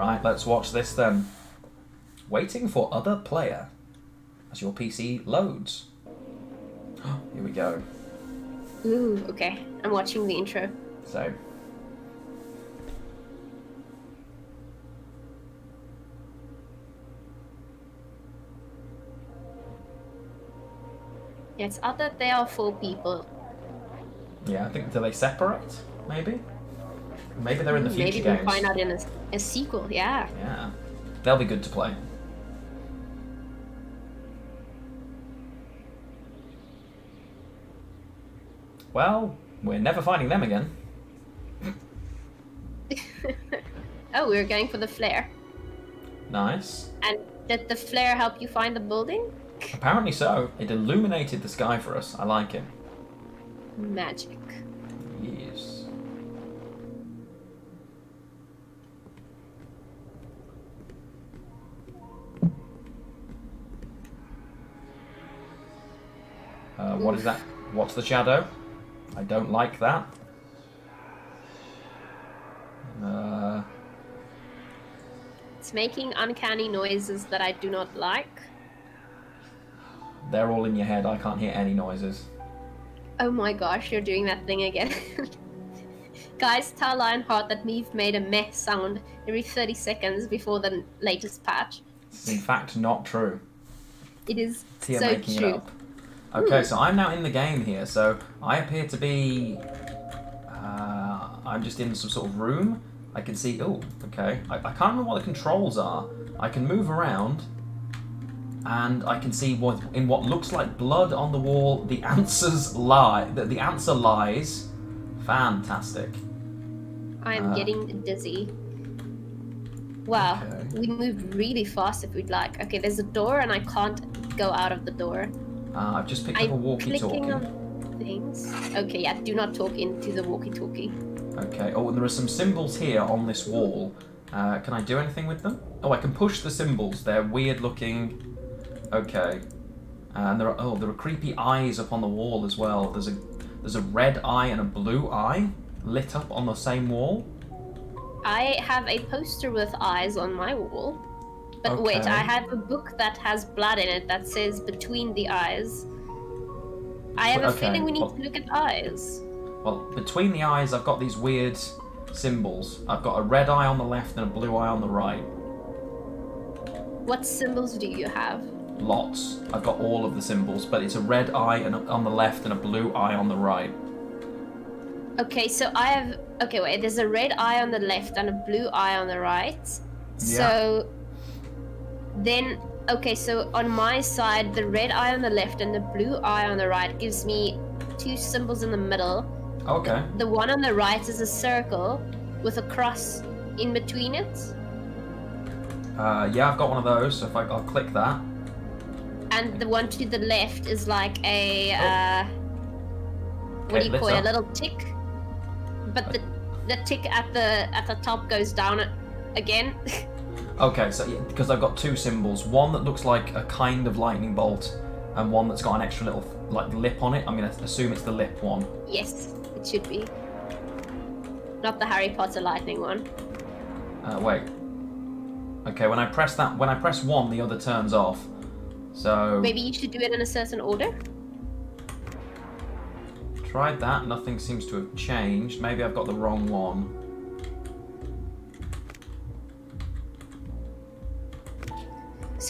Right, let's watch this then. Waiting for other player as your PC loads. Here we go. Ooh, okay. I'm watching the intro. So, it's odd that there are four people. yeah, I think do they separate? Maybe. Maybe they're in the future Maybe games. we'll find out in a, a sequel. Yeah. Yeah, they'll be good to play. Well, we're never finding them again. oh, we were going for the flare. Nice. And did the flare help you find the building? Apparently so. It illuminated the sky for us. I like it. Magic. Yes. Uh, what is that? What's the shadow? I don't like that. Uh, It's making uncanny noises that I do not like. they're all in your head. I can't hear any noises. Oh my gosh, you're doing that thing again. Guys, tell Lionheart that we've made a meh sound every 30 seconds before the latest patch. It's in fact not true. It is Tia so making true. it up. Okay, so I'm now in the game here. So I appear to be. Uh, I'm just in some sort of room. I can see. Oh, okay. I, I can't remember what the controls are. I can move around, and I can see what in what looks like blood on the wall. The answers lie. The, the answer lies. Fantastic. I'm Uh, getting dizzy. Wow, Okay. we move really fast if we'd like. Okay, there's a door and I can't go out of the door. Uh, I've just picked up a I'm walkie-talkie. on things. Okay, yeah, do not talk into the walkie-talkie. Okay. Oh, and there are some symbols here on this wall. Uh, can I do anything with them? Oh, I can push the symbols. They're weird looking. Okay. And there are oh, there are creepy eyes up on the wall as well. There's a there's a red eye and a blue eye lit up on the same wall. I have a poster with eyes on my wall. But wait, I have a book that has blood in it that says between the eyes. I have a feeling we need well- to look at eyes. Well, between the eyes, I've got these weird symbols. I've got a red eye on the left and a blue eye on the right. What symbols do you have? Lots. I've got all of the symbols, but it's a red eye and a, on the left and a blue eye on the right. Okay, so I have. Okay, wait. There's a red eye on the left and a blue eye on the right. So then, okay, so on my side, the red eye on the left and the blue eye on the right gives me two symbols in the middle. Okay. The one on the right is a circle with a cross in between it, Uh, yeah, I've got one of those. So if I, I'll click that. and the one to the left is like a uh, what Okay, do you call it? A little tick, but the the tick at the at the top goes down again. Okay, so because I've got two symbols, one that looks like a kind of lightning bolt, and one that's got an extra little like lip on it. I'm gonna assume it's the lip one. yes, it should be. Not the Harry Potter lightning one. Uh, wait. Okay, when I press that, when I press one, the other turns off. So Maybe you should do it in a certain order. tried that. Nothing seems to have changed. Maybe I've got the wrong one.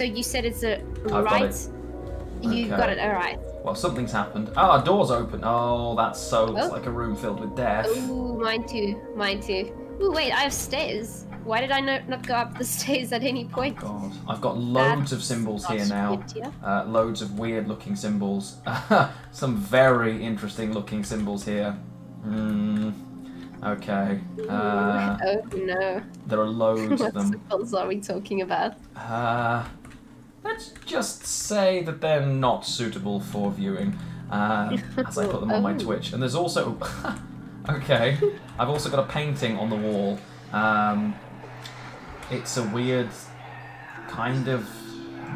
So you said it's a got right. it. You Okay. got it. All right. Well, something's happened. Oh, door's open. Oh, that's so. It's Oh. like a room filled with death. Ooh, mine too. Mine too. Ooh, wait, I have stairs. Why did I no- not go up the stairs at any point? God, I've got loads That's of symbols here now. yeah. Uh, loads of weird looking symbols. Some very interesting looking symbols here. Hmm. Okay. Uh, oh no. there are loads what of them. symbols are we talking about? Uh, let's just say that they're not suitable for viewing uh, as I put them on my Oh. Twitch. And there's also. okay. I've also got a painting on the wall. Um, it's a weird kind of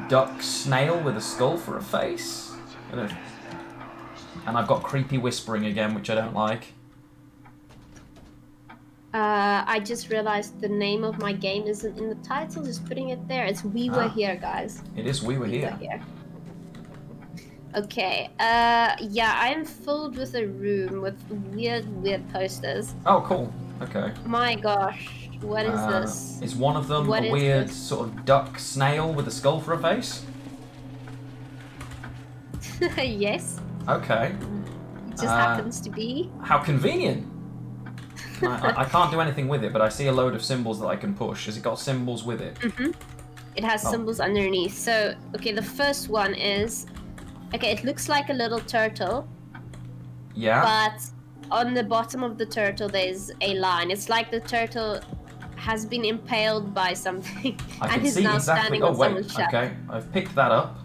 duck snail with a skull for a face. And I've got creepy whispering again, which I don't like. Uh, I just realized the name of my game isn't in the title. Just putting it there. It's We Were Ah. Here, guys. It is we were We here. Were Here. Okay. Uh, yeah, I am filled with a room with weird, weird posters. Oh, cool. Okay. My gosh, what is Uh, this? Is one of them What a weird this? sort of duck snail with a skull for a face? yes, Okay. it just Uh, happens to be. How convenient. I, I, I can't do anything with it, but I see a load of symbols that I can push. Has it got symbols with it? hmm It has Oh. symbols underneath. So, okay, the first one is. Okay, it looks like a little turtle, Yeah. but on the bottom of the turtle there's a line. It's like the turtle has been impaled by something I and is now exactly. standing Oh on wait. someone's shaft. Okay. I've picked that up.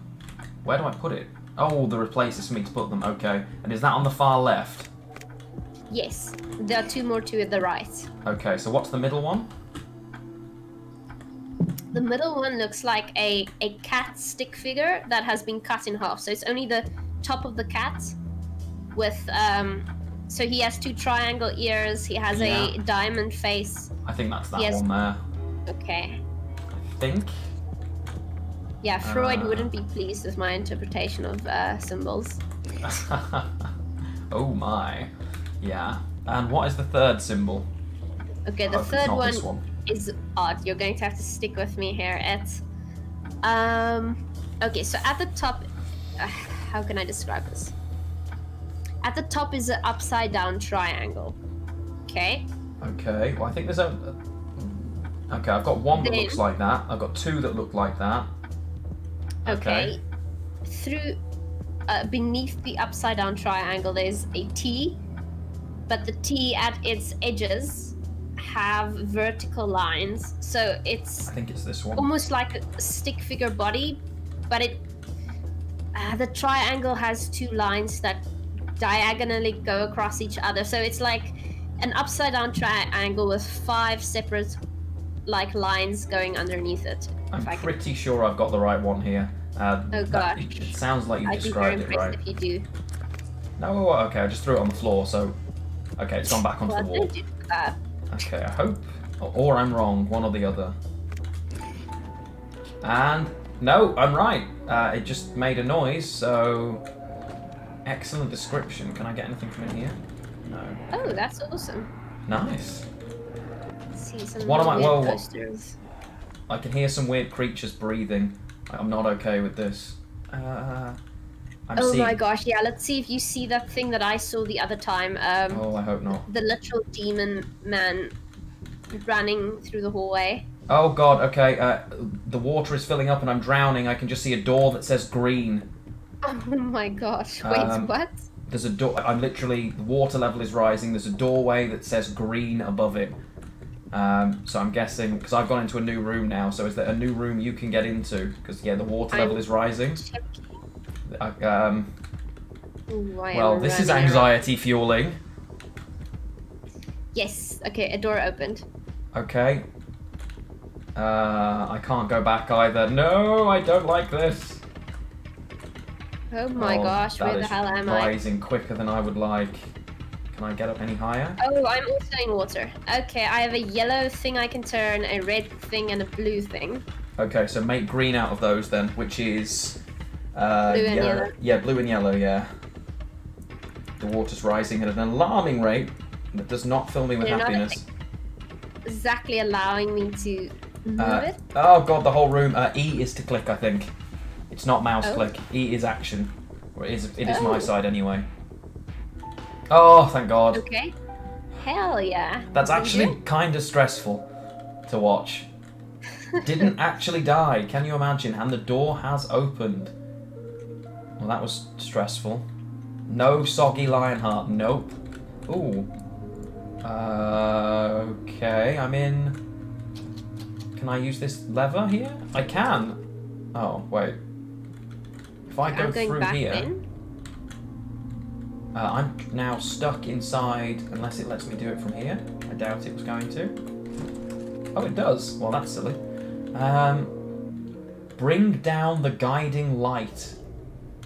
Where do I put it? Oh, there are places for me to put them. Okay. And is that on the far left? Yes, there are two more to the right. Okay. So what's the middle one? The middle one looks like a, a cat stick figure that has been cut in half. So it's only the top of the cat with um so he has two triangle ears, he has Yeah. a diamond face. I think that's that Yes. one there. Okay. I think. Yeah, Freud Uh. wouldn't be pleased with my interpretation of uh, symbols. oh my. Yeah. And what is the third symbol? Okay, the third one one. is odd. You're going to have to stick with me here. It's um okay, so at the top uh, how can I describe this? At the top is an upside down triangle. Okay? Okay. Well, I think there's a. Okay, I've got one that Then- looks like that. I've got two that look like that. Okay. Through uh, beneath the upside down triangle there's a T, but the T at its edges have vertical lines. So it's I think it's this one. almost like a stick figure body, but it uh, the triangle has two lines that diagonally go across each other. So it's like an upside down triangle with five separate like lines going underneath it. I'm I can- pretty sure I've got the right one here. Uh, Oh, gosh. it, sounds like you I'd be very described it right. if you do. No, okay, I just threw it on the floor, so okay, it's gone back onto Well, the wall. don't do that. Okay, I hope, or, or I'm wrong, one or the other. And no, I'm right. Uh, it just made a noise, so excellent description. Can I get anything from in here? No. Oh, that's awesome. Nice. Let's see some What am I- whoa, posters. I can hear some weird creatures breathing. I'm not okay with this. Uh, I'm Oh seeing. my gosh, yeah, let's see if you see that thing that I saw the other time. Um, Oh, I hope not. the literal demon man running through the hallway. Oh god, okay. Uh, the water is filling up and I'm drowning. I can just see a door that says green. Oh my gosh, wait, Um, what? There's a door. I'm literally. The water level is rising. There's a doorway that says green above it. Um, so I'm guessing because I've gone into a new room now. So is there a new room you can get into? Because yeah, the water I'm- level is rising. Checking. Uh, um, I well, am this is running around. anxiety fueling. Yes, okay, a door opened. Okay. Uh, I can't go back either. No, I don't like this. Oh my Oh, gosh, where the hell am I? Rising quicker than I would like. Can I get up any higher? Oh, I'm also in water. Okay, I have a yellow thing I can turn, a red thing, and a blue thing. Okay, so make green out of those then, which is uh, Blue and yeah, yellow. Yeah, blue and yellow. Yeah. The water's rising at an alarming rate that does not fill me with They're not happiness. Exactly allowing me to move Uh, it. oh god, the whole room. Uh, e is to click, I think. It's not mouse Oh. click. E is action, or it is. It is Oh. my side anyway. Oh, thank God. Okay. Hell yeah. That's actually kind of stressful to watch. Didn't actually die. Can you imagine? And the door has opened. Well, that was stressful. No soggy Lionheart. Nope. Ooh. Uh, okay, I'm in. Can I use this lever here? I can. Oh, wait. If I go through here, uh, I'm now stuck inside unless it lets me do it from here. I doubt it was going to. Oh, it does. Well, that's silly. Um, bring down the guiding light.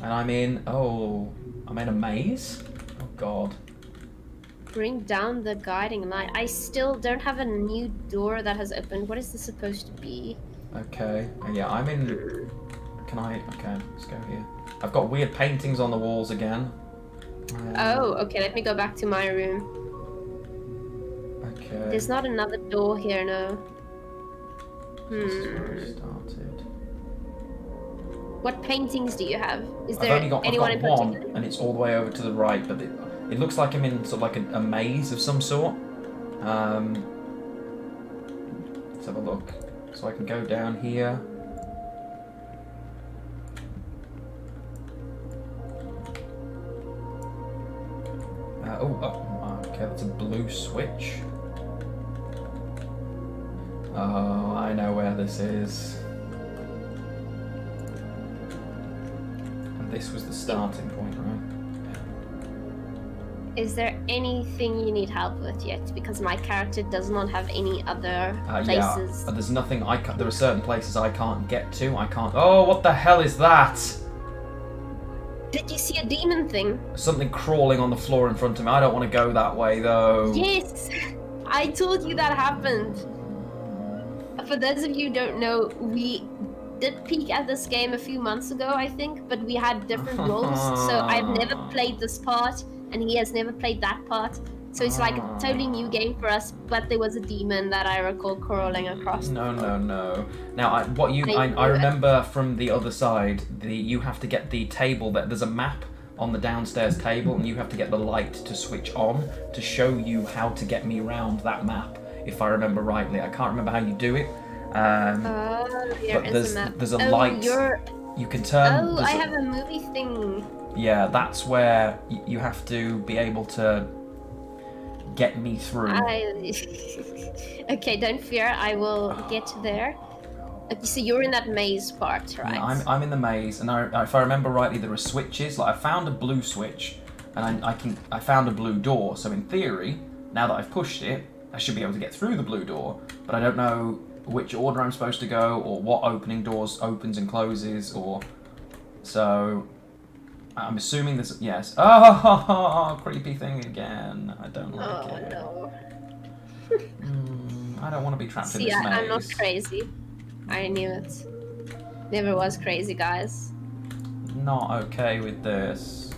And I'm in. Oh, I'm in a maze? Oh, God. bring down the guiding light. I still don't have a new door that has opened. What is this supposed to be? Okay. Uh, Yeah, I'm in. Can I? Okay, let's go here. I've got weird paintings on the walls again. Uh, Oh, okay. Let me go back to my room. Okay. There's not another door here, no. This is where Hmm. What paintings do you have? Is I've there only got, I've anyone got in one, particular? and it's all the way over to the right, but it, it looks like I'm in sort of like a, a maze of some sort. Um, let's have a look. So I can go down here. Uh, oh, oh, okay, that's a blue switch. Oh, I know where this is. This was the starting point, right? Is there anything you need help with yet? Because my character does not have any other Uh, places. uh, there's nothing I can There are certain places I can't get to. I can't. Oh, what the hell is that? Did you see a demon thing? Something crawling on the floor in front of me. I don't want to go that way though. Yes! I told you that happened. For those of you who don't know, we did peek at this game a few months ago, I think, but we had different roles. So I've never ah. played this part, and he has never played that part. So it's like a ah. totally new game for us, but there was a demon that I recall crawling across. No, no, no. Now, I, what you, I, I you. remember from the other side, the you have to get the table. That there's a map on the downstairs table, and you have to get the light to switch on to show you how to get me around that map. If I remember rightly, I can't remember how you do it. Um, Oh, there But is there's- a there's a oh, light You're... you can turn. Oh, I a- have a movie thing. Yeah, that's where y- you have to be able to get me through. I... okay, don't fear. I will get there. Okay, so you're in that maze part, right? Yeah, I'm, I'm in the maze, and I, if I remember rightly, there are switches. Like I found a blue switch, and I, I can I found a blue door. So in theory, now that I've pushed it, I should be able to get through the blue door. But I don't know which order I'm supposed to go, or what opening doors opens and closes, or so. I'm assuming this. Yes. Oh, creepy thing again. I don't like Oh it. no. Mm, I don't want to be trapped in this I, maze. I'm not crazy. I knew it. Never was crazy, guys. Not okay with this.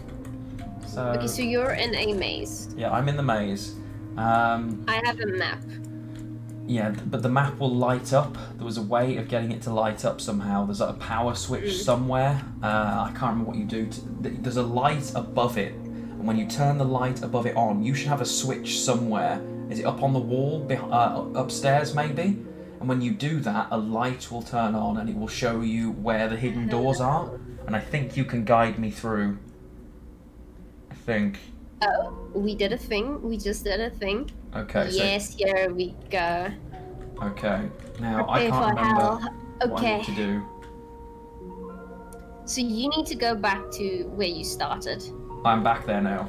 So, Okay, so you're in a maze. yeah, I'm in the maze. Um, I have a map. Yeah, but the map will light up. There was a way of getting it to light up somehow. There's like a power switch Mm. somewhere. Uh, I can't remember what you do. To, there's a light above it, and when you turn the light above it on, you should have a switch somewhere. Is it up on the wall, uh, upstairs maybe? And when you do that, a light will turn on, and it will show you where the hidden doors are. And I think you can guide me through. I think. Oh, we did a thing. We just did a thing. Okay. Yes, So, here we go. Okay. Now I can't remember hell. what I Okay, need to do. so you need to go back to where you started. I'm back there now.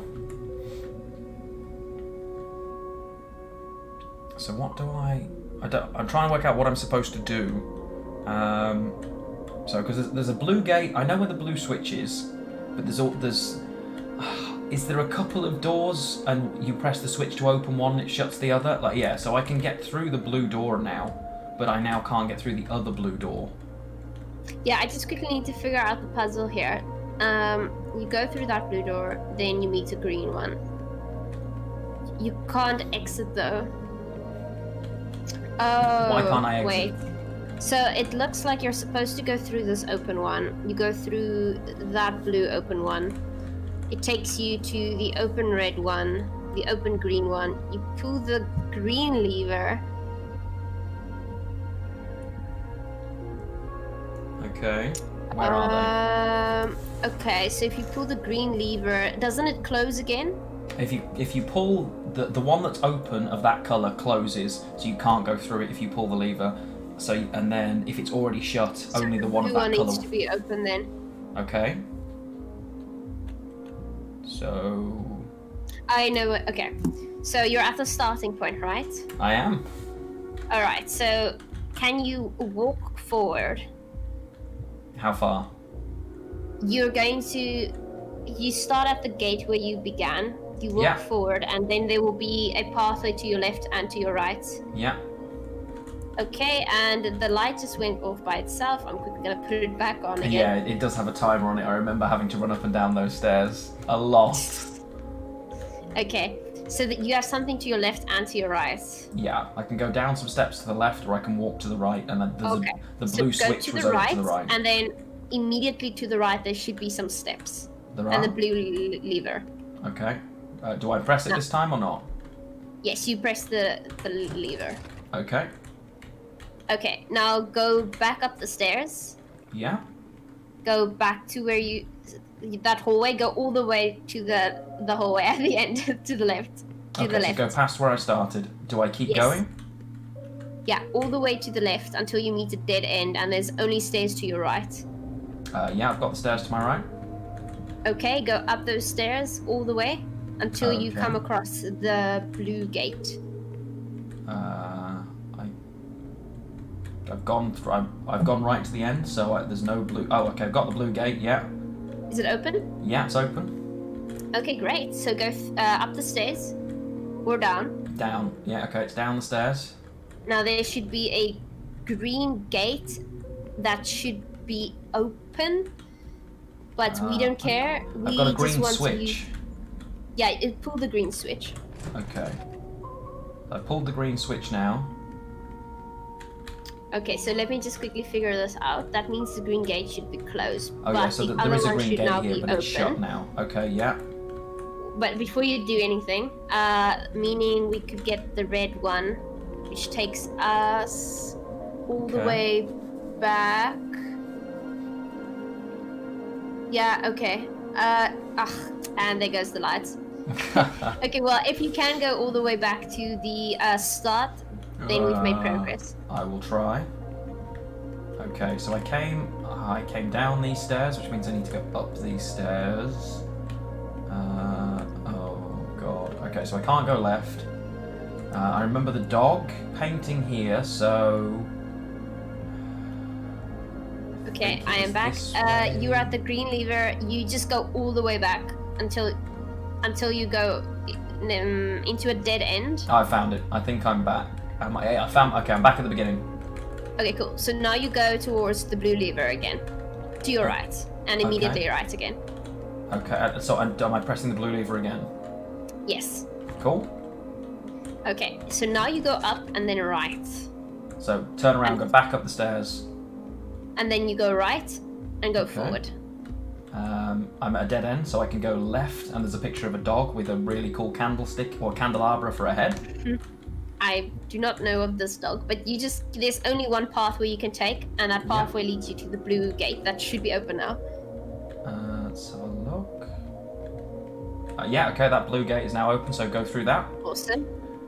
So what do I? I don't, I'm trying to work out what I'm supposed to do. Um, so because there's, there's a blue gate, I know where the blue switch is, but there's all there's. Is there a couple of doors and you press the switch to open one, it shuts the other? Like yeah, so I can get through the blue door now, but I now can't get through the other blue door. Yeah, I just quickly need to figure out the puzzle here. Um, you go through that blue door, then you meet a green one. You can't exit though. Oh, Why can't I exit? Wait. So it looks like you're supposed to go through this open one. You go through that blue open one. It takes you to the open red one, the open green one. You pull the green lever. Okay. Where are um, Okay, so if you pull the green lever, doesn't it close again? If you if you pull the the one that's open of that color closes, so you can't go through it if you pull the lever. So and then if it's already shut, So only the one of that one color. needs to be open then. Okay. So I know. Okay, so you're at the starting point, right? I am. All right. So can you walk forward? How far? You're going to. You start at the gate where you began, You walk Yeah. forward, and then there will be a pathway to your left and to your right. Yeah. Okay, and the light just went off by itself. I'm quickly gonna put it back on again. Yeah, it does have a timer on it. I remember having to run up and down those stairs a lot. Okay, so that you have something to your left and to your right. Yeah, I can go down some steps to the left, or I can walk to the right, and then there's Okay. a, the blue go switch to was the over right, to the right. and then immediately to the right there should be some steps There and are. the blue lever. Okay. Uh, do I press it No. this time or not? Yes, you press the the lever. Okay. Okay, now go back up the stairs. Yeah. Go back to where you that hallway. Go all the way to the the hallway at the end to the left. To okay, the so left. go past where I started. Do I keep Yes. going? Yeah, all the way to the left until you meet a dead end, and there's only stairs to your right. Uh, yeah, I've got the stairs to my right. Okay, go up those stairs all the way until you come across the blue gate. Uh, I've gone through. I've, I've gone right to the end, so I, there's no blue. Oh, okay. I've got the blue gate. Yeah. Is it open? Yeah, it's open. Okay, great. So go uh, up the stairs or down. Down. Yeah. Okay. It's down the stairs. Now there should be a green gate that should be open, but we Uh, don't care. We I've got a just green want to switch. use- Yeah, it, pull the green switch. Okay. I pulled the green switch now. Okay, so let me just quickly figure this out. That means the green gate should be closed, Oh but yeah, so the th- there other is a green gate now here, but it's shut open. now. Okay. Yeah. But before you do anything, uh, meaning we could get the red one, which takes us all the way back. Yeah, okay. Uh, ugh, and there goes the lights. Okay, well, if you can go all the way back to the uh, start, then we've made Uh, progress. I will try. Okay, so I came, I came down these stairs, which means I need to go up these stairs. Uh, oh god. Okay, so I can't go left. Uh, I remember the dog painting here, so Okay, I am back. Uh, you're at the green lever. You just go all the way back until until you go um, into a dead end. I found it. I think I'm back. Am I, I found. Okay, I'm back at the beginning. Okay, cool. So now you go towards the blue lever again, to your right, and immediately right again. Okay, uh, so am am I pressing the blue lever again? Yes. Cool. Okay. So now you go up and then right, So turn around, go back up the stairs. and then you go right and go Okay. forward. Um, I'm at a dead end, so I can go left, and there's a picture of a dog with a really cool candlestick or candelabra for a head. I do not know of this dog, but you just there's only one path where you can take, and that Yeah. pathway leads you to the blue gate that should be open now. Uh, let's have a look. Uh, yeah, okay, that blue gate is now open, so go through that. Awesome.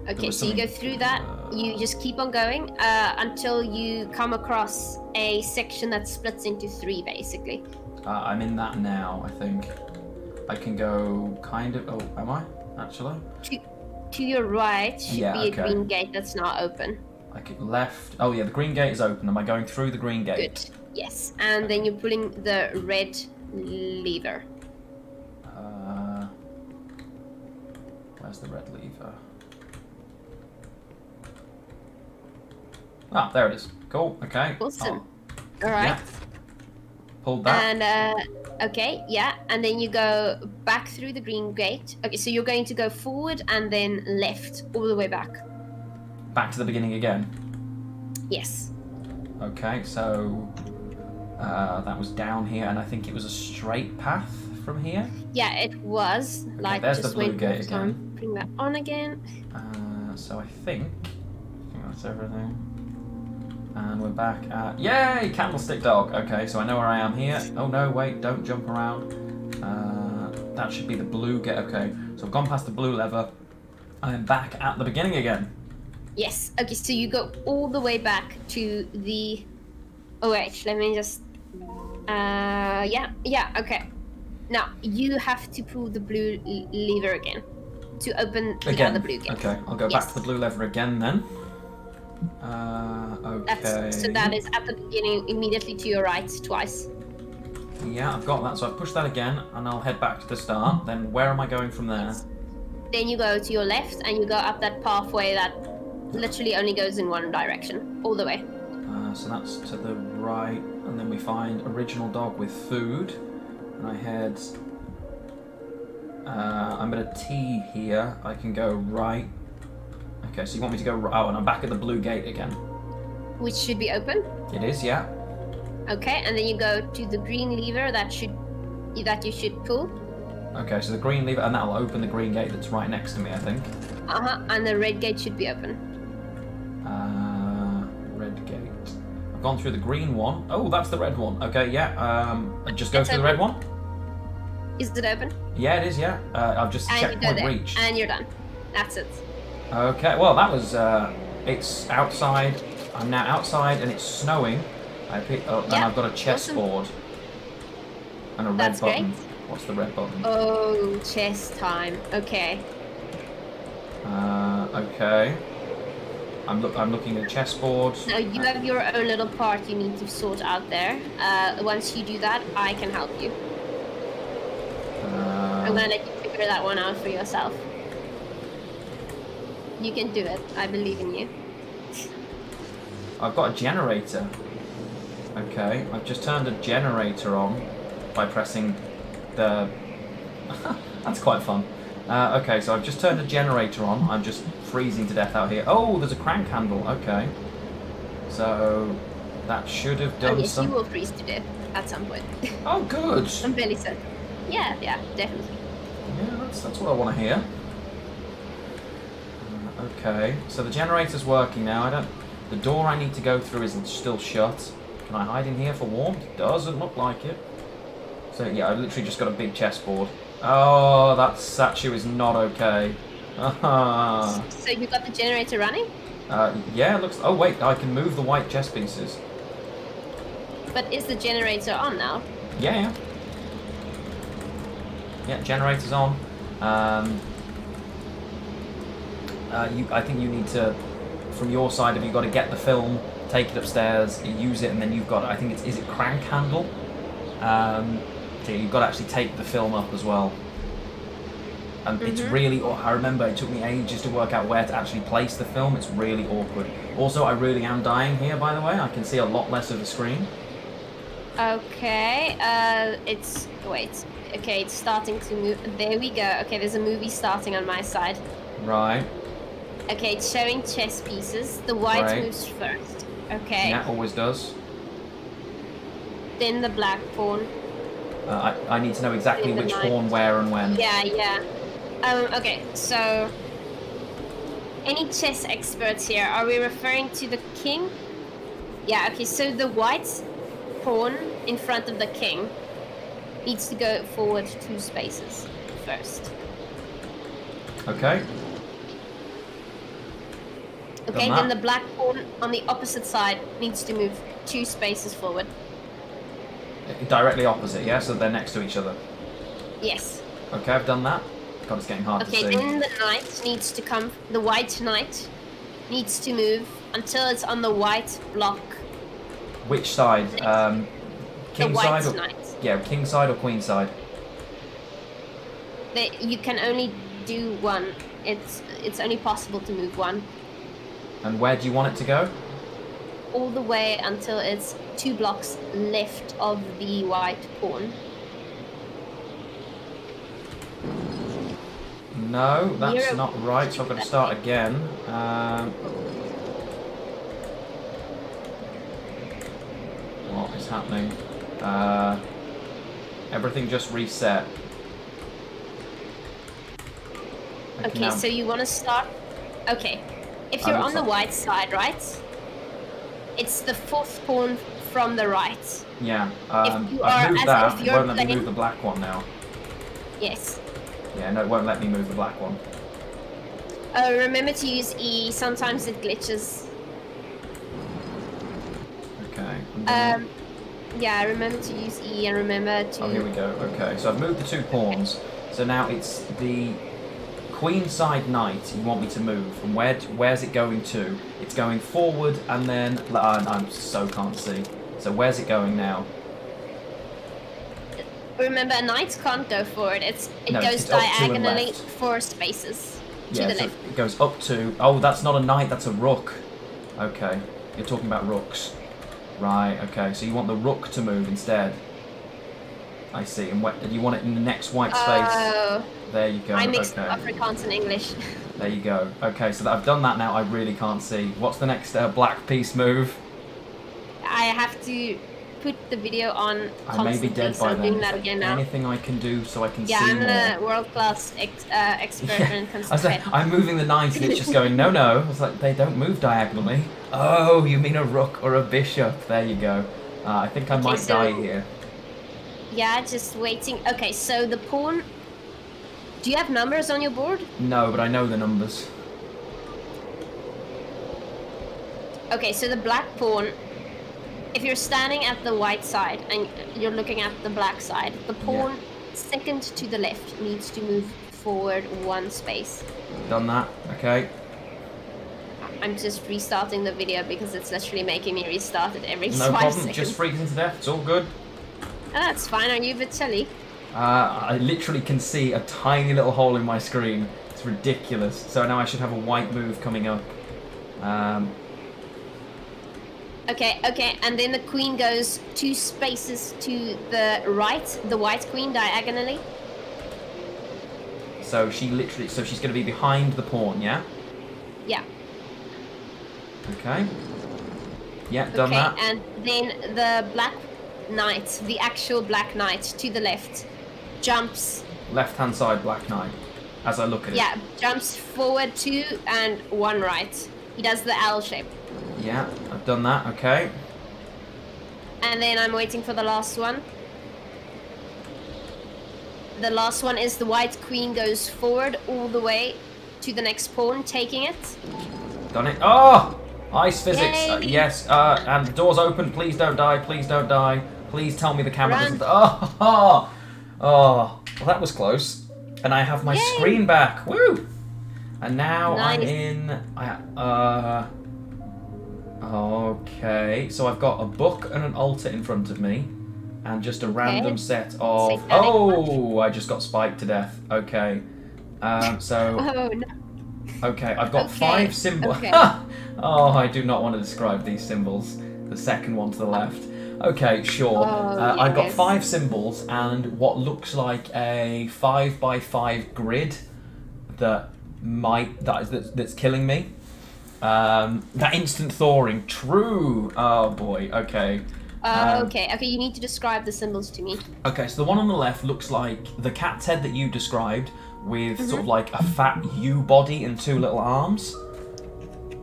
Okay, so you go through that. You just keep on going uh, until you come across a section that splits into three, basically. Uh, I'm in that now, I think. I can go kind of. Oh, am I? Actually? To your right should Yeah, be okay. a green gate that's not open. I could left. Oh, yeah, the green gate is open. Am I going through the green gate? Good. Yes, and then you're pulling the red lever. Uh, where's the red lever? Ah, there it is. Cool. Okay. Awesome. Oh, All right. yeah. Pulled that. And uh, okay, yeah, and then you go back through the green gate. Okay, so you're going to go forward and then left all the way back. Back to the beginning again. Yes. Okay, so uh, that was down here, and I think it was a straight path from here. Yeah, it was. Like there's the just blue went gate off, so I'm again. Bring that on again. Uh, so I think, I think that's everything. And we're back at yay candlestick dog. Okay, so I know where I am here. Oh no, wait, don't jump around. Uh, that should be the blue gate. Okay, so I've gone past the blue lever. I am back at the beginning again. Yes. Okay, so you go all the way back to the. Oh wait, let me just. Uh, yeah, yeah. Okay. Now you have to pull the blue lever again to open the Again. other blue gate. Okay, I'll go Yes. back to the blue lever again then. Uh, okay. That's so that is at the beginning, immediately to your right, twice. Yeah, I've got that. So I've pushed that again, and I'll head back to the start. Then where am I going from there? then you go to your left and you go up that pathway that literally only goes in one direction, all the way. Uh, so that's to the right, and then we find original dog with food, and I head. Uh, I'm at a T here. I can go right. Okay, so you want me to go right? Oh, and I'm back at the blue gate again. Which should be open. It is, yeah. Okay, and then you go to the green lever that should that you should pull. Okay, so the green lever, and that'll open the green gate that's right next to me, I think. Uh huh. And the red gate should be open. Uh, red gate. I've gone through the green one. Oh, that's the red one. Okay, yeah. Um, just go It's through the red one. Is it open? Yeah, it is. Yeah. Uh, I've just And checkpoint there, reached. and you're done. That's it. Okay, well that was. Uh, it's outside. I'm now outside and it's snowing. I pick up and Yeah, I've got a chessboard and a red That's great. button. What's the red button? Oh, chess time. Okay. Uh, okay. I'm look. I'm looking at chessboard. Now you have your own little part you need to sort out there. Uh, once you do that, I can help you. I'm Uh, gonna let you figure that one out for yourself. You can do it. I believe in you. I've got a generator. Okay, I've just turned a generator on by pressing the. That's quite fun. Uh, okay, so I've just turned a generator on. I'm just freezing to death out here. Oh, there's a crank handle. Okay, so that should have Oh, done yes, you will freeze to death at some point. Oh, good. I'm fairly certain. Yeah, yeah, definitely. Yeah, that's that's what I want to hear. Uh, okay, so the generator's working now. I don't. The door I need to go through isn't still shut. Can I hide in here for warmth? Doesn't look like it. So yeah, I've literally just got a big chessboard. Oh, that statue is not okay. So you got the generator running, uh, yeah, it looks. Oh wait, I can move the white chess pieces. but is the generator on now? Yeah, yeah. Yeah, generator's on. Um, uh, you, I think you need to, from your side, if you've got to get the film, take it upstairs, use it, and then you've got, I think it's, is it crank handle? Um, so you've got to actually take the film up as well. And it's Mhm. really. I remember it took me ages to work out where to actually place the film. It's really awkward. Also, I really am dying here, by the way. I can see a lot less of the screen. Okay, uh, it's wait. Okay, it's starting to move. There we go. Okay, there's a movie starting on my side. Right. Okay, it's showing chess pieces. The white Right. moves first. Okay, Yeah, always does. then the black pawn. Uh, I, I need to know exactly which night. pawn, where, and when. Yeah, yeah. Um, okay, so any chess experts here? Are we referring to the king? Yeah. Okay, so the white pawn in front of the king needs to go forward two spaces first. Okay. Okay, then the black pawn on the opposite side needs to move two spaces forward. Directly opposite, yeah? So they're next to each other. Yes. Okay, I've done that. God, it's getting hard Okay, to see. Okay, then the knight needs to come. The white knight needs to move until it's on the white block. Which side? Um, The king white side? Or, knight. yeah, king side or queen side? They, you can only do one. It's it's only possible to move one And where do you want it to go? all the way until it's two blocks left of the white pawn. No, that's not right, so I'm going to start again. Um, what is happening? Uh, everything just reset. Okay, so you want to start. Okay, if you're on the white side, right? It's the fourth pawn from the right. Yeah, um, you I've are- moved that. if you're won't let me move the black one now. Yes. Yeah, no, it won't let me move the black one. Uh, remember to use E. Sometimes it glitches. Okay. Um, yeah, remember to use E and remember to. oh, here we go. Okay, so I've moved the two pawns. So now it's the queen side knight you want me to move. And where where's it going to? It's going forward and then... Uh, I so can't see. So where's it going now? remember, a knight can't go forward. It's it No, goes it's to diagonally four spaces to yeah, the so left. it goes up to. Oh, that's not a knight. That's a rook. Okay, you're talking about rooks. Right. Okay. So you want the rook to move instead. I see. And what, you want it in the next white space. Oh, there you go. I mixed okay. Afrikaans and English. There you go. Okay, so that I've done that now. I really can't see. What's the next uh, black piece move? I have to put the video on I may be dead by I'm then. that again now. Anything I can do so I can Yeah, see I'm more? a world class ex- uh, expert when it comes I was like. I'm moving the knight and it's just going, no, no. I was like, they don't move diagonally. Oh, you mean a rook or a bishop? There you go. Uh, I think I Okay, might so- die here. Yeah, just waiting. Okay, so the pawn. Do you have numbers on your board? No, but I know the numbers. Okay, so the black pawn. If you're standing at the white side and you're looking at the black side, the pawn second to the left needs to move forward one space. Done that. Okay. I'm just restarting the video because it's literally making me restart it every No five problem. seconds. Just freezing to death. It's all good. Oh, that's fine. Are you silly? Uh, I literally can see a tiny little hole in my screen. It's ridiculous. So now I should have a white move coming up. Um, Okay, okay, and then the queen goes two spaces to the right, the white queen diagonally. so she literally, so she's going to be behind the pawn, yeah? Yeah. Okay. Yeah, done okay, that. and then the black knight, the actual black knight to the left, jumps. Left hand side black knight. As I look at it. Yeah, jumps forward two and one right. He does the L shape. Yeah, I've done that. Okay. And then I'm waiting for the last one. The last one is the white queen goes forward all the way to the next pawn, taking it. Done it. Oh! Ice physics. Uh, yes. Uh, and the door's open. Please don't die. Please don't die. Please tell me the camera Run. doesn't. Oh, oh, oh. Well, that was close. And I have my Yay. screen back. Woo! And now I'm in. I, uh. Okay. So I've got a book and an altar in front of me, and just a random set of. Oh! I just got spiked to death. Okay. Um, so. Oh no. Okay, I've got Okay, five symbols. okay. oh, I do not want to describe these symbols. The second one to the left. Okay, sure. Oh, uh, I've got five symbols and what looks like a five by five grid that might that is that's, that's killing me. Um, that instant thawing, true. Oh boy. Okay. Uh, Um, okay, okay, you need to describe the symbols to me. Okay, so the one on the left looks like the cat's head that you described, with Mm-hmm. sort of like a fat U body and two little arms.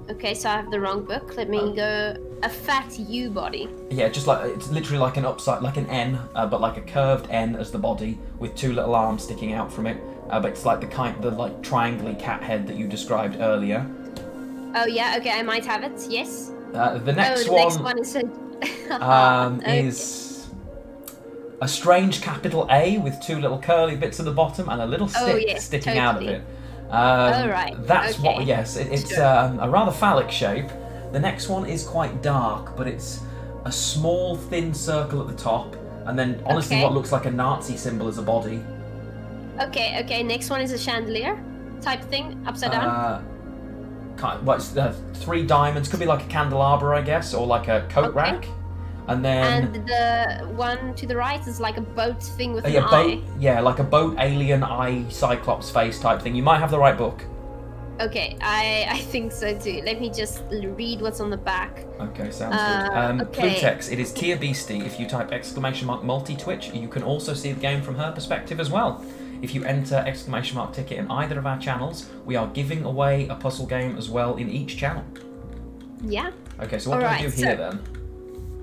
Okay, so I have the wrong book. Let me go. A fat U body. Yeah, just like it's literally like an upside, like an N, uh, but like a curved N as the body with two little arms sticking out from it. Uh, but it's like the kind, the like triangly cat head that you described earlier. Oh yeah, okay, I might have it. Yes. Uh, the oh, next the one, next one is. um, Okay. is a strange capital A with two little curly bits at the bottom and a little stick Oh, yes, sticking out of totally. it. Um, Oh, right, That's what. Yes, it, it's Sure. um, a rather phallic shape. The next one is quite dark, but it's a small, thin circle at the top, and then honestly, Okay. what looks like a Nazi symbol as a body. Okay, okay. Next one is a chandelier type thing, upside down. Uh, kind well, it's, uh, three diamonds. Could be like a candelabra, I guess, or like a coat Okay. rack. And then and the one to the right is like a boat thing with uh, an yeah, boat, eye. yeah, like a boat alien eye cyclops face type thing. You might have the right book. Okay, I I think so too. Let me just read what's on the back. Okay, sounds Uh, good. Um, okay. Plutex, it is TheaBeasty. If you type exclamation mark multi Twitch, you can also see the game from her perspective as well. If you enter exclamation mark ticket in either of our channels, we are giving away a puzzle game as well in each channel. Yeah. Okay, so what do I Alright, do here so- then?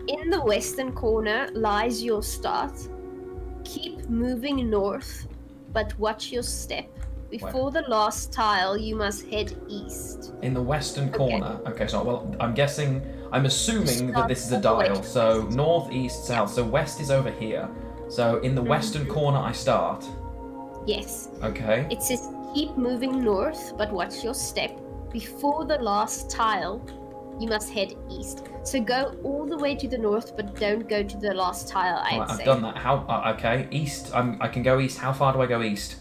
In the western corner lies your start. Keep moving north, but watch your step. Before the last tile, you must head east. In the western Okay. corner. Okay, so well, I'm guessing, I'm assuming that this is a all the way dial. So north, east, south. So west is over here. So in the Mm-hmm. western corner, I start. Yes. Okay. It says keep moving north, but watch your step. Before the last tile, you must head east. So go all the way to the north, but don't go to the last tile. I'd Right, I've say. done that. How? Uh, okay, east. I'm, I can go east. How far do I go east?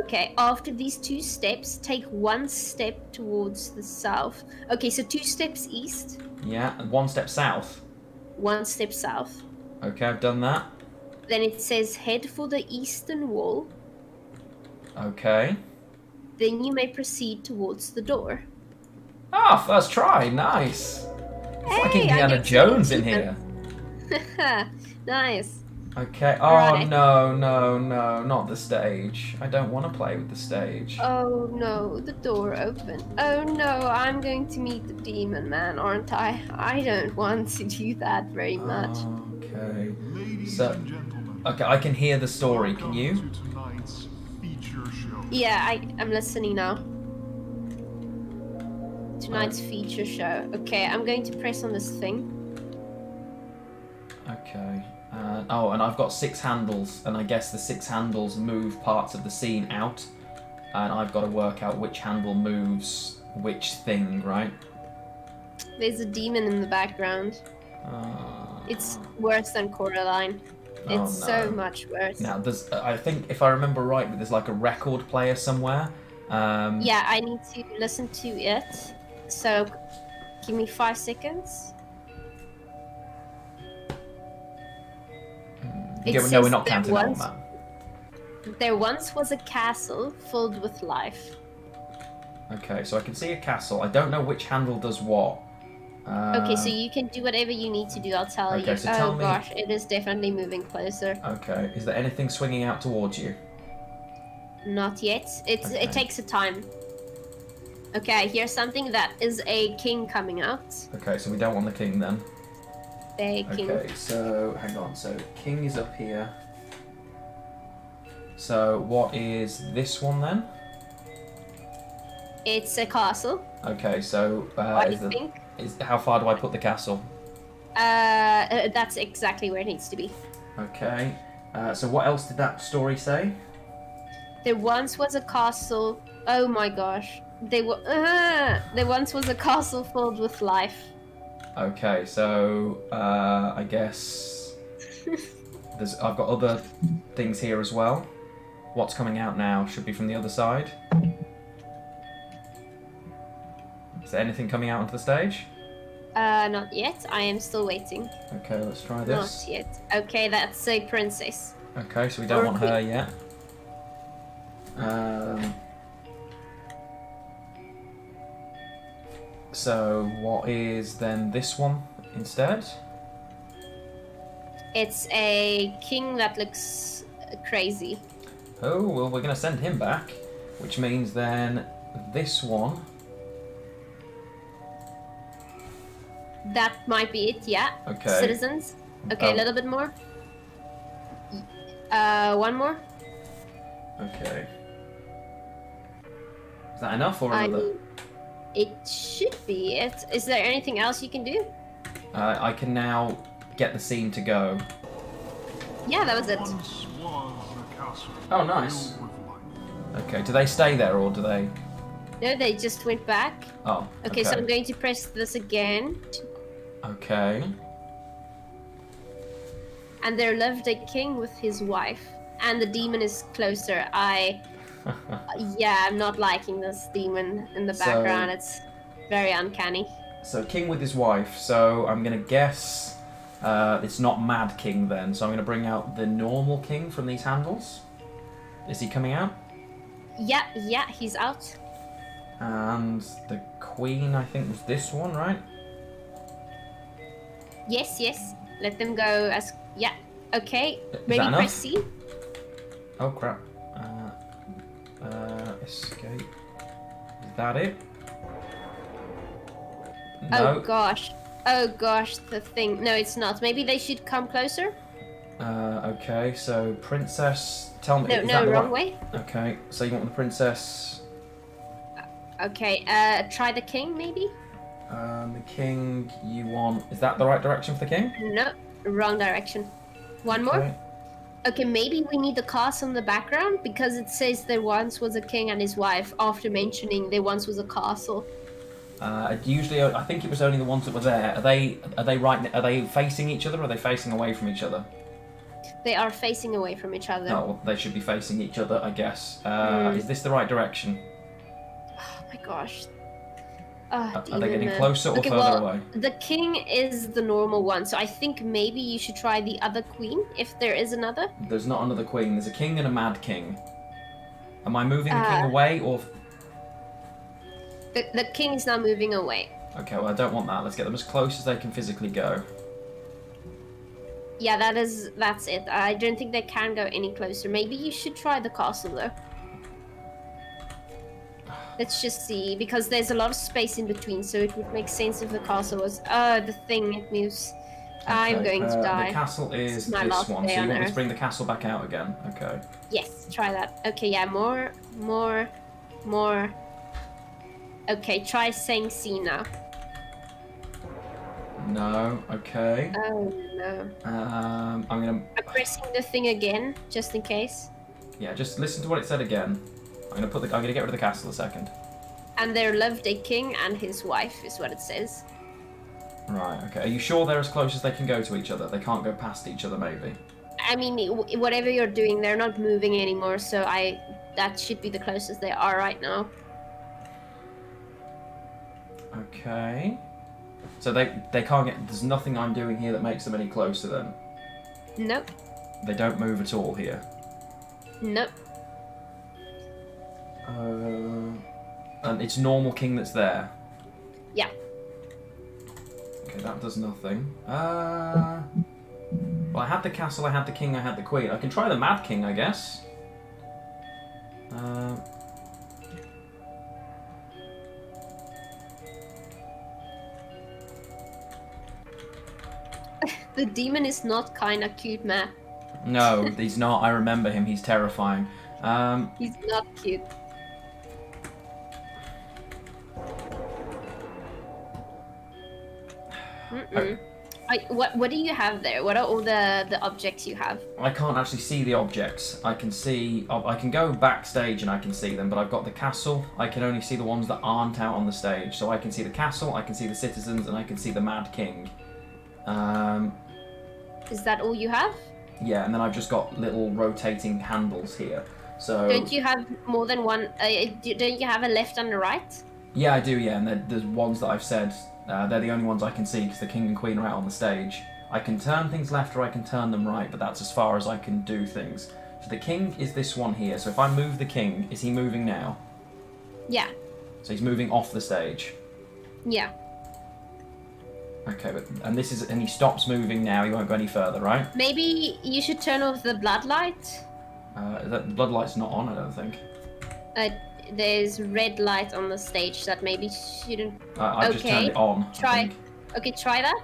Okay, after these two steps, take one step towards the south. Okay, so two steps east, Yeah, and one step south. one step south. Okay, I've done that. Then it says head for the eastern wall. Okay. Then you may proceed towards the door. Ah, first try. Nice. It's like Hey, I Indiana Jones in here. nice. Okay. Oh no, no, no, not the stage. I don't want to play with the stage. Oh no, the door opened. Oh no, I'm going to meet the demon man, aren't I? I don't want to do that very much. Okay. Ladies So- and gentlemen, Okay, I can hear the story. Can you? To tonight's feature show. Yeah, I, I'm listening now. Tonight's feature show. Okay, I'm going to press on this thing. Okay. Uh, oh, and I've got six handles, and I guess the six handles move parts of the scene out, and I've got to work out which handle moves which thing, right? There's a demon in the background. Uh, It's worse than Coraline. Oh, It's so much worse. Now, there's. I think if I remember right, there's like a record player somewhere. Um, Yeah, I need to listen to it. So, give me five seconds. It no, we're not there counting that one, was- There once was a castle filled with life. Okay, so I can see a castle. I don't know which handle does what. Uh, Okay, so you can do whatever you need to do. I'll tell Okay, you. so oh tell me- gosh, it is definitely moving closer. Okay, is there anything swinging out towards you? Not yet. It's Okay. it takes a time. Okay, here's something that is a king coming out. Okay, so we don't want the king then. King. Okay, so hang on. So king is up here. So what is this one then? It's a castle. Okay, so uh, is the, is how far do I put the castle? Uh, uh, that's exactly where it needs to be. Okay. Uh, so what else did that story say? There once was a castle. Oh my gosh. There were. Uh, there once was a castle filled with life. Okay, so uh, I guess there's I've got other things here as well. What's coming out now should be from the other side. Is there anything coming out onto the stage? Uh, not yet. I am still waiting. Okay, let's try this. Not yet. Okay, that's a princess. Okay, so we don't Or want her yet. Um, so what is then this one instead? It's a king that looks crazy. Oh, well, we're going to send him back, which means then this one. That might be it, yeah. Okay. Citizens. Okay, Oh. a little bit more. Uh, one more. Okay. Is that enough or another? Mean, it should be it. Is there anything else you can do? Uh, I can now get the scene to go. Yeah, that was it. Once was a castle Oh, nice. filled with life. Okay, do they stay there or do they? No, they just went back. Oh. Okay, so I'm going to press this again. Okay. And there lived a king with his wife, and the demon is closer. I, yeah, I'm not liking this demon in the So- background. It's very uncanny. so King with his wife. So I'm gonna guess uh, it's not Mad King then. So I'm gonna bring out the normal King from these handles. Is he coming out? Yeah, yeah, he's out. And the Queen, I think, was this one, right? Yes, yes. Let them go as yeah. Okay, Is ready? Press C. Oh crap. Uh, uh, escape. Is that it? Oh gosh. Oh gosh, the thing. No, it's not. Maybe they should come closer. Uh, okay, so princess. Tell me. No, is no, that the wrong right- way. Okay, so you want the princess, Okay, uh, try the king, maybe. um, the king. You want? Is that the right direction for the king? No, wrong direction. One more. Okay. Maybe we need the castle on the background because it says there once was a king and his wife after mentioning there once was a castle. Uh, usually, I think it was only the ones that were there. Are they? Are they right? Are they facing each other? or Are they facing away from each other? They are facing away from each other. Oh, well, they should be facing each other, I guess. Uh, Hmm. Is this the right direction? Oh my gosh. Ah, Are- they getting closer or Okay, further well, away? The king is the normal one, so I think maybe you should try the other queen if there is another. There's not another queen. There's a king and a mad king. Am I moving the king Uh, away or? The, the king is now moving away. Okay, well I don't want that. Let's get them as close as they can physically go. Yeah, that is that's it. I don't think they can go any closer. Maybe you should try the castle though. Let's just see, because there's a lot of space in between, so it would make sense if the castle was. Oh, the thing it moves. I'm Okay, going to uh, die. The castle is is this one, so you want me to bring the castle back out again? Okay. Yes, try that. Okay, yeah, more, more, more. Okay, try saying C now. No. Okay. Oh no. Um, I'm gonna. I'm pressing the thing again, just in case. Yeah, just listen to what it said again. I'm gonna put the. I'm gonna get rid of the castle a second. And there lived a king and his wife, is what it says. Right. Okay. Are you sure they're as close as they can go to each other? They can't go past each other, maybe. I mean, whatever you're doing, they're not moving anymore, so I that should be the closest they are right now. Okay. So they they can't get. There's nothing I'm doing here that makes them any closer. Then Nope, they don't move at all here. nope. Uh, and it's normal king that's there. Yeah. Okay, that does nothing. Uh. Well, I had the castle, I had the king, I had the queen. I can try the mad king, I guess. Uh. The demon is not kinda cute, man. No, he's not. I remember him. He's terrifying. Um, He's not cute. I, what what do you have there? What are all the the objects you have? I can't actually see the objects. I can see. oh, I can go backstage and I can see them, but I've got the castle. I can only see the ones that aren't out on the stage. So I can see the castle, I can see the citizens, and I can see the Mad King. Um, Is that all you have? yeah, and then I've just got little rotating handles here. So Don't you have more than one? Uh, don't you have a left and a right? yeah, I do. Yeah, and the the ones that I've said, uh, they're the only ones I can see because the king and queen are out on the stage. I can turn things left or I can turn them right, but that's as far as I can do things. So the king is this one here. So if I move the king, is he moving now? Yeah, So he's moving off the stage. yeah. Okay, but and this is and he stops moving now. He won't go any further, right? Maybe you should turn off the bloodlight. Uh, the bloodlight's not on, I don't think. Uh, there's red light on the stage that maybe shouldn't. Uh, I've just Okay, turned it on. I try. Okay, try that.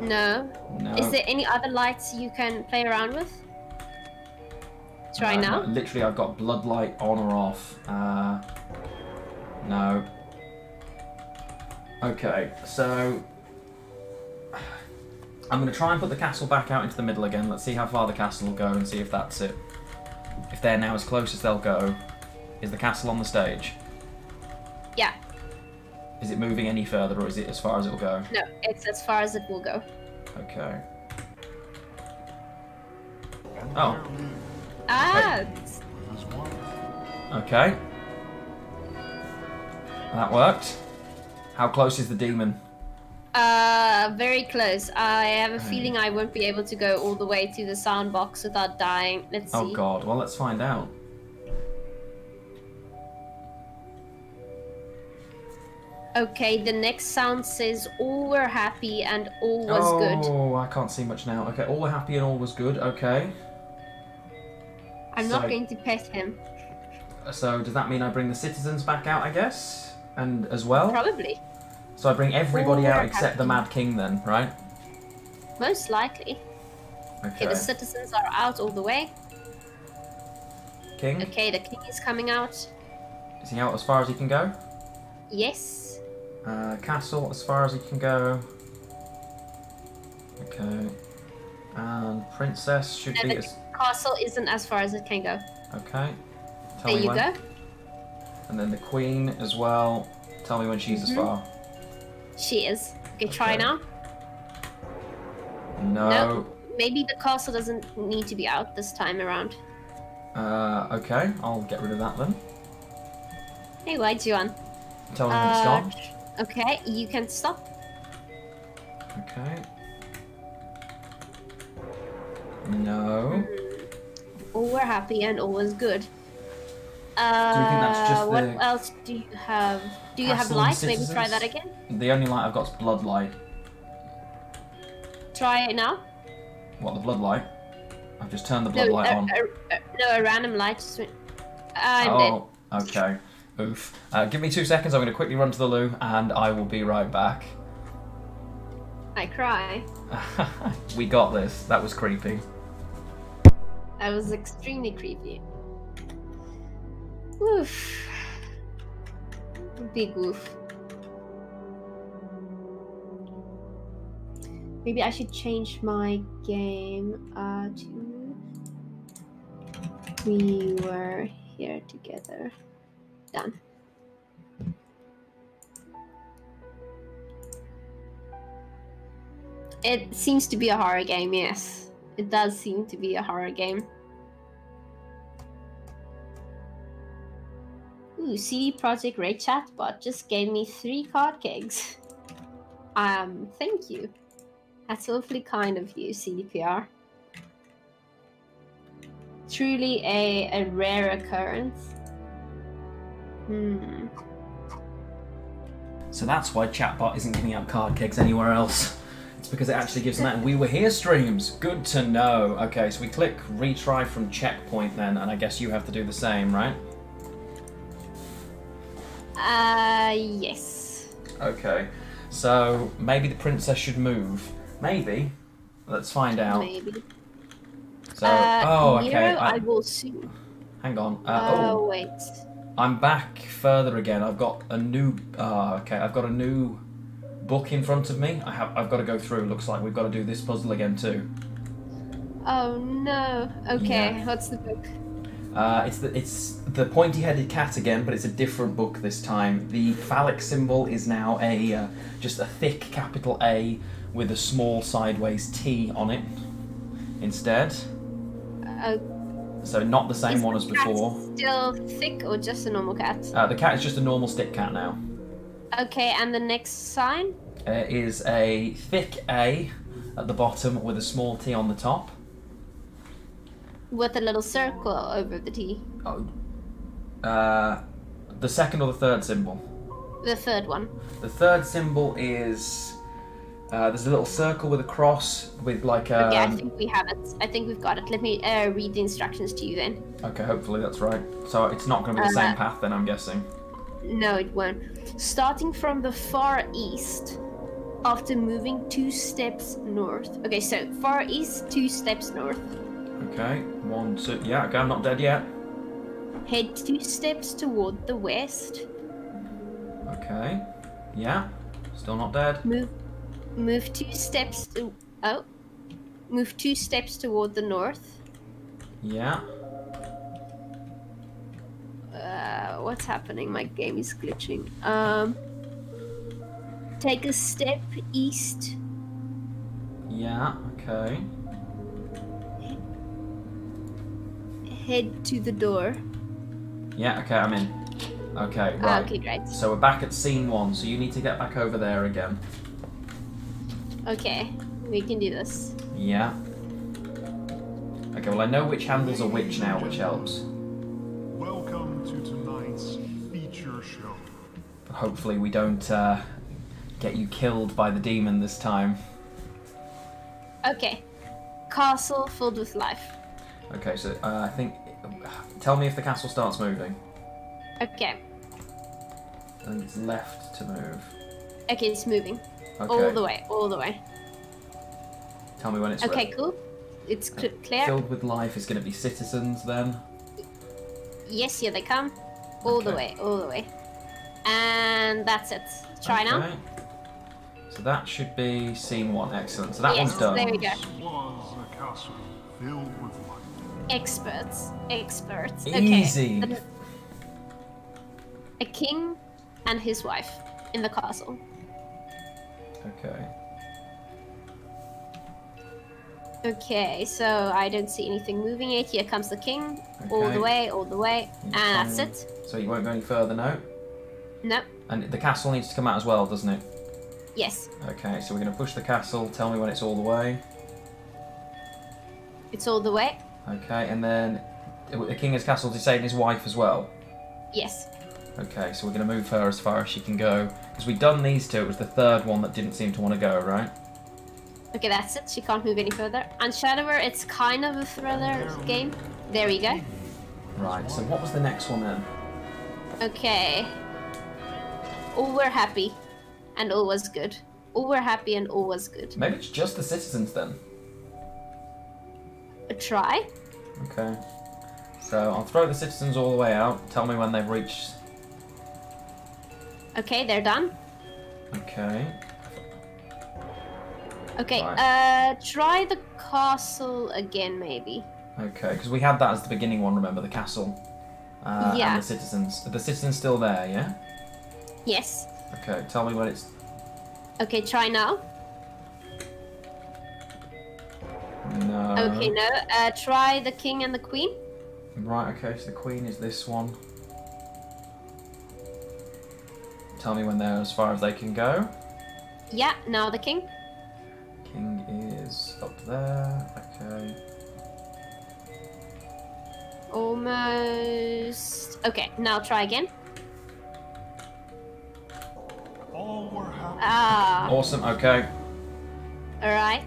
No. No. Is there any other lights you can play around with? Try Uh, now. literally, I've got bloodlight on or off. Uh, no. Okay, so I'm going to try and put the castle back out into the middle again. Let's see how far the castle will go and see if that's it. If they're now as close as they'll go, is the castle on the stage? Yeah. Is it moving any further, or is it as far as it'll go? No, it's as far as it will go. Okay. Oh. Ah. Okay. That worked. How close is the demon? uh, very close. I have a Okay. feeling I won't be able to go all the way to the sound box without dying. Let's see. Oh god, well let's find out. Okay, the next sound says all were happy and all was good. Oh, I can't see much now. Okay, all were happy and all was good. Okay. I'm not going to pet him. So does that mean I bring the citizens back out, I guess? And as well? Probably. So I bring everybody All out except the. Mad King then, right? Most likely. Okay, Okay. the citizens are out all the way. King? Okay, the king is coming out. Is he out as far as he can go? Yes. Uh, castle as far as he can go. Okay. And princess should No, be the as... castle isn't as far as it can go. Okay. Tell there me you when. go. And then the queen as well. Tell me when she's as Mhm. far. She is. Okay, try now. No. No. Maybe the castle doesn't need to be out this time around. Uh, okay, I'll get rid of that then. Hey, why do you want? Tell me when it's Uh, gone. Okay, you can stop. Okay. No. All were happy and all was good. Uh, Do you think that's just what else do you have? Do you have light? Maybe try that again. The only light I've got is blood light. Try it now. What, the blood light? I've just turned the No, blood light a, on. a- a- no, a random light. Just went- I'm dead. oh, okay. Oof. Uh, give me two seconds. I'm going to quickly run to the loo, and I will be right back. I cry. we got this. That was creepy. That was extremely creepy. Oof. Big oof. Maybe I should change my game uh, to. We were here together. Done. It seems to be a horror game, yes. It does seem to be a horror game. Ooh, CD Projekt Red chatbot just gave me three card kegs. Um, thank you. That's awfully kind of you, CDPR. Truly a, a rare occurrence. Hmm. So that's why Chatbot isn't giving out card kegs anywhere else. It's because it actually gives them that. We were here streams. Good to know. Okay, so we click retry from checkpoint then, and I guess you have to do the same, right? Uh, yes. Okay. So maybe the princess should move. Maybe. Let's find out. Maybe. So, uh, oh, Nero, okay. I I, will soon. hang on. Uh, Uh, oh, wait. I'm back further again. I've got a new. Uh, okay, I've got a new book in front of me. I have. I've got to go through. Looks like we've got to do this puzzle again too. Oh no. Okay, Yeah. what's the book? Uh, it's the it's the pointy-headed cat again, but it's a different book this time. The phallic symbol is now a uh, just a thick capital A with a small sideways T on it instead. So not the same is one the as before. Still thick or just a normal cat? Uh, the cat is just a normal stick cat now. Okay, and the next sign? Uh, is a thick A at the bottom with a small T on the top. With a little circle over the T. Oh. Uh, the second or the third symbol. The third one. The third symbol is uh, there's a little circle with a cross with like a. Okay, I think we have it. I think we've got it. Let me uh, read the instructions to you then. Okay, hopefully that's right. So it's not going to be the Uh, same path then, I'm guessing. No, it won't. Starting from the far east, after moving two steps north. Okay, so far east, two steps north. Okay, one, two. Yeah, okay, I'm not dead yet. Head two steps toward the west. Okay. Yeah, still not dead. Move, move two steps to. Oh, move two steps toward the north. Yeah. Uh, what's happening? My game is glitching. Um, take a step east. Yeah, okay. Head to the door. Yeah, okay, I'm in. Okay, Ah, right. okay, great. So we're back at scene one, so you need to get back over there again. Okay, we can do this. Yeah. Okay, well I know which handles are which now, which helps. Welcome to tonight's feature show. Hopefully we don't uh, get you killed by the demon this time. Okay, castle filled with life. Okay, so uh, I think. Tell me if the castle starts moving. Okay, And it's left to move. okay, it's moving Okay. all the way, all the way. Tell me when it's Okay, re- cool. It's cl- clear. filled with life. Is going to be citizens then. Yes, here they come. All the way, all the way. And that's it. Try now. So that should be scene one. Excellent. So that Yes, one's done. there we go. Was a castle filled with light. Experts, experts. Easy. Okay. A king and his wife in the castle. Okay. Okay, so I don't see anything moving yet. Here comes the king, all the way, all the way, and that's it. So you won't go any further, no? Nope. And the castle needs to come out as well, doesn't it? Yes, Okay, so we're going to push the castle. Tell me when it's all the way. it's all the way. Okay, and then the king is castle. Say and his wife as well? Yes. Okay, so we're going to move her as far as she can go. Because we've done these two, it was the third one that didn't seem to want to go, right? Okay, that's it. She can't move any further. And Shadower, it's kind of a thriller game. There we go. Right, so what was the next one then? Okay. All were happy, and all was good. All were happy, and all was good. Maybe it's just the citizens then. A try. Okay. So I'll throw the citizens all the way out. Tell me when they've reached. Okay, they're done. Okay. Okay, Right. uh, try the castle again, maybe. Okay, because we had that as the beginning one, remember? The castle. Uh, Yeah. And the citizens. Are the citizens still there, yeah? Yes. Okay, tell me what it's. Okay, try now. No. Okay, no. Uh, try the king and the queen. Right, okay, so the queen is this one. Tell me when they're as far as they can go. Yeah, now the king. King is up there. Okay. Almost. Okay, now try again. All were happy. Ah, Awesome, okay. alright.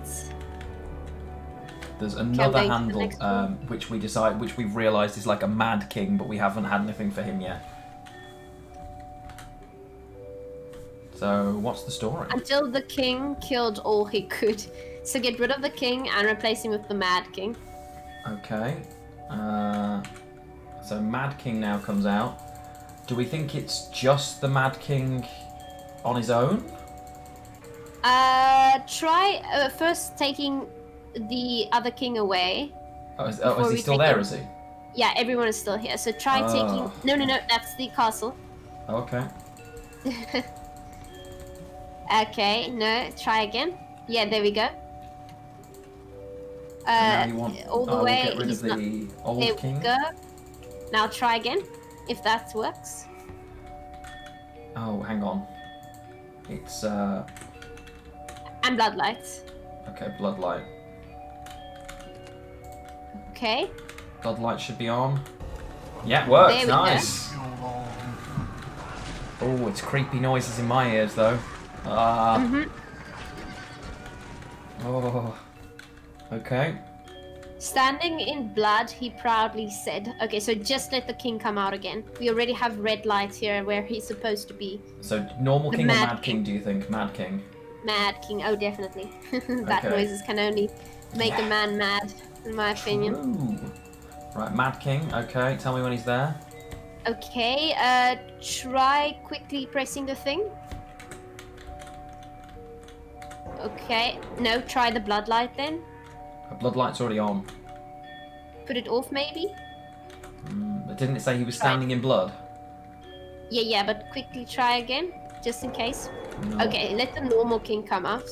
There's another wait the handle um, which we decide, which we've realised is like a mad king, but we haven't had anything for him yet. So what's the story? Until the king killed all he could. So get rid of the king and replace him with the mad king. Okay. Uh, so Mad King now comes out. Do we think it's just the Mad King on his own? Uh, try uh, first taking the other king away. Oh, is, oh, is he still there? him. Is he? Yeah, everyone is still here. So try Oh. taking. No, no, no. That's the castle. Okay. Okay, no. Try again. Yeah, there we go. Uh, want, all the will way. get rid he's of not- the There king. we go. Now try again, if that works. Oh, hang on. It's uh And bloodlight. okay. Bloodlight. Okay. Bloodlight should be on. Yeah, it works. Go. nice. Killed all who could. Oh, it's creepy noises in my ears though. Ah. Mhm. Oh. Okay. Standing in blood, he proudly said. Okay, so just let the king come out again. We already have red light here where he's supposed to be. So normal The king or Mad mad king? King. Do you think mad king? Mad king. Oh, definitely. that Okay. noises can only make a man mad, in my opinion. True. Right, mad king. Okay, tell me when he's there. Okay, uh, try quickly pressing the thing. Okay, no, try the bloodlight then. Uh, Bloodlight's already on. Put it off maybe. Mm, but didn't it say he was Try. standing in blood? Yeah, yeah, but quickly try again, just in case. No. Okay, let the normal king come out.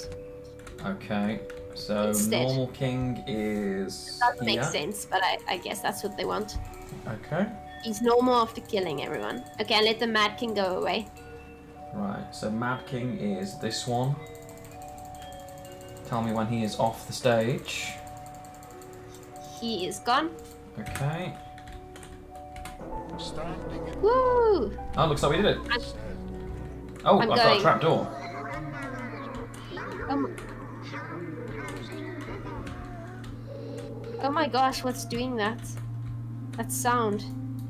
Okay. So Instead. normal king is That here. makes sense, but I, I guess that's what they want. Okay. He's normal after killing everyone. Okay, and let the mad king go away. Right. So mad king is this one. Tell me when he is off the stage. He is gone. Okay. Woo! Oh, looks like we did it. I'm, Oh, I'm I've got a trap door. oh, m- oh my gosh, what's doing that? That sound.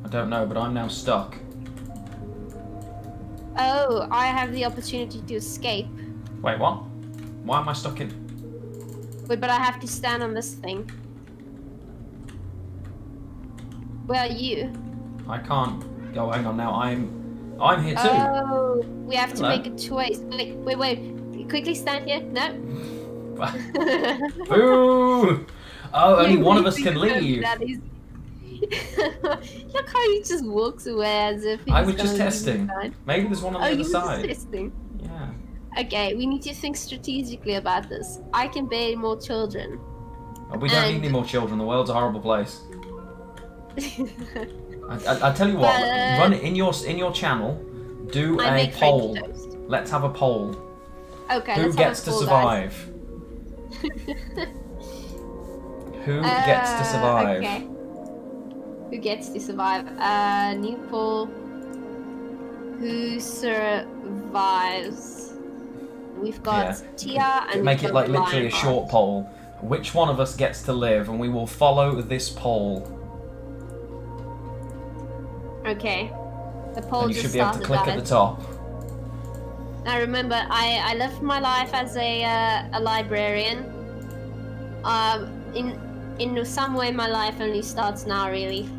I don't know, but I'm now stuck. Oh, I have the opportunity to escape. Wait, what? Why am I stuck in? Wait, but I have to stand on this thing. Where are you? I can't. Oh, hang on now. I'm. I'm here too. Oh, we have to make a choice. Wait, wait, wait. Quickly stand here. No. Boo! Oh, only one of us can leave. that is- Look how he just walks away as if he's I was just testing. Maybe there's one on Oh, the you other were just side. testing. Okay, we need to think strategically about this. I can bear more children. Oh, we don't need any more children. The world's a horrible place. I, I, I tell you what, But- run in your in your channel. Do I a poll. Let's have a poll. Okay, Who let's gets have to poll, survive? Who gets to Uh, survive? Okay. Who gets to survive? Uh, new poll. Who survives? We've got Yeah. Thea and Make it like literally a short poll. Which one of us gets to live, and we will follow this poll. Okay. The poll and you should be able to click at the top. Now remember, I, I lived my life as a uh, a librarian. Um, in in some way, my life only starts now. Really.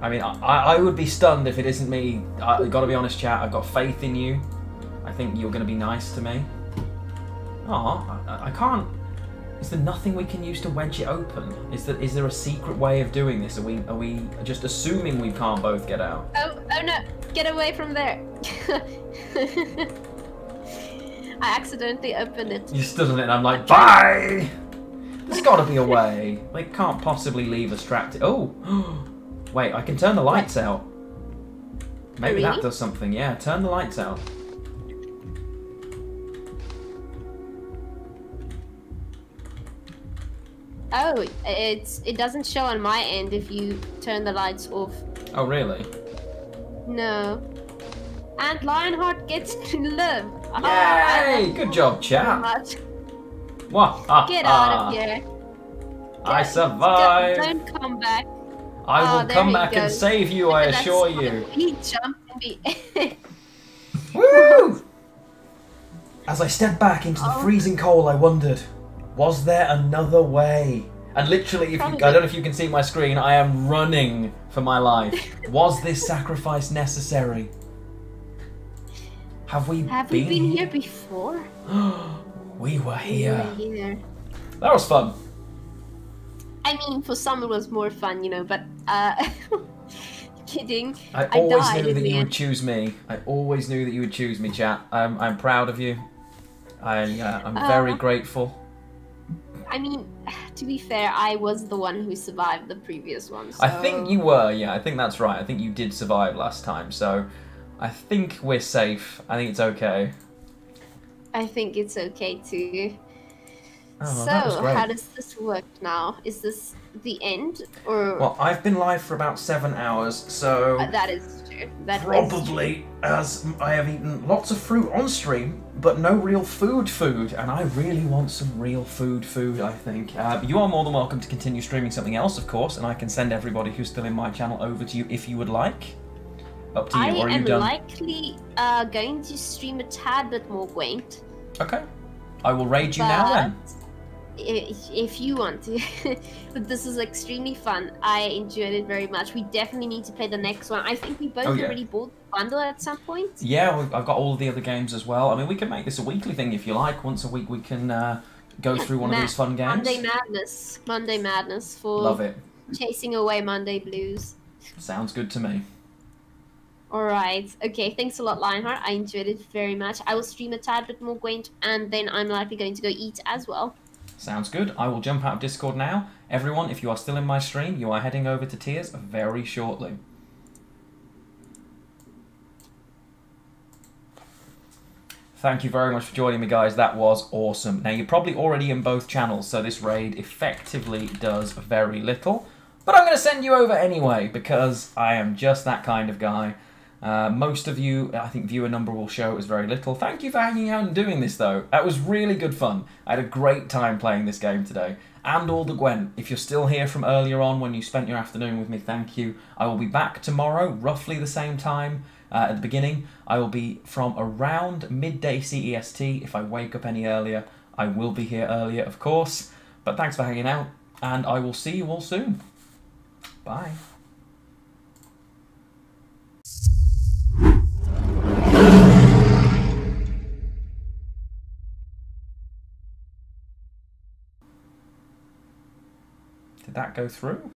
I mean, I, I would be stunned if it isn't me. I, I gotta be honest, chat. I've got faith in you. I think you're gonna be nice to me. Aw, I, I can't. Is there nothing we can use to wedge it open? Is there is there a secret way of doing this? Are we are we just assuming we can't both get out? Oh oh no! Get away from there! I accidentally opened it. You stood on it, and I'm like, bye. There's got to be a way. They can't possibly leave us trapped. Oh, wait! I can turn the lights out. Maybe that does something. Yeah, turn the lights out. Oh, it's it doesn't show on my end if you turn the lights off. Oh, really? No. And Lionheart gets to live. Ah, Yay! love Good job, so chat. much. Wah, ah, Get ah. out of here. I Don't- survived. Don't, don't come back. I Ah, will there come he back and save you. I That's assure you. He jumped and be. Woo! As I stepped back into the Oh. freezing cold, I wondered, was there another way? And literally, if you, I don't know if you can see my screen, I am running for my life. was this sacrifice necessary? Have we Have we been, been here before? we were We here. were here. That was fun. I mean, for some it was more fun, you know, but uh, kidding. I I always died knew that you would choose me. I always knew that you would choose me, chat. I'm, I'm proud of you. I, uh, I'm very Uh, grateful. I mean, to be fair, I was the one who survived the previous one. So... I think you were, yeah, I think that's right. I think you did survive last time, so I think we're safe. I think it's okay. I think it's okay too. Oh, so, how does this work now? Is this the end, or Well, I've been live for about seven hours, so Uh, that is That probably as I have eaten lots of fruit on stream, but no real food food, and I really want some real food food, I think. Uh, you are more than welcome to continue streaming something else, of course, and I can send everybody who's still in my channel over to you if you would like. Up to you, I or are you am done? likely uh, going to stream a tad bit more Gwent. Okay. I will raid you now then. If, if you want to. but this is extremely fun. I enjoyed it very much. We definitely need to play the next one. I think we both Oh, yeah. already bought the bundle at some point. Yeah, I've got all the other games as well. I mean, we can make this a weekly thing if you like. Once a week, we can uh, go through one of these fun games. Monday Madness. Monday Madness for Love it. chasing away Monday Blues. Sounds good to me. Alright. Okay, thanks a lot, Lionheart. I enjoyed it very much. I will stream a tad bit more Gwent, and then I'm likely going to go eat as well. Sounds good. I will jump out of Discord now. Everyone, if you are still in my stream, you are heading over to Thea's very shortly. Thank you very much for joining me, guys. That was awesome. Now, you're probably already in both channels, so this raid effectively does very little. But I'm going to send you over anyway, because I am just that kind of guy. Uh, most of you, I think viewer number will show it was very little. Thank you for hanging out and doing this, though. That was really good fun. I had a great time playing this game today. And all the Gwent. If you're still here from earlier on when you spent your afternoon with me, thank you. I will be back tomorrow, roughly the same time uh, at the beginning. I will be from around midday CEST. If I wake up any earlier, I will be here earlier, of course. But thanks for hanging out, and I will see you all soon. Bye. That go through?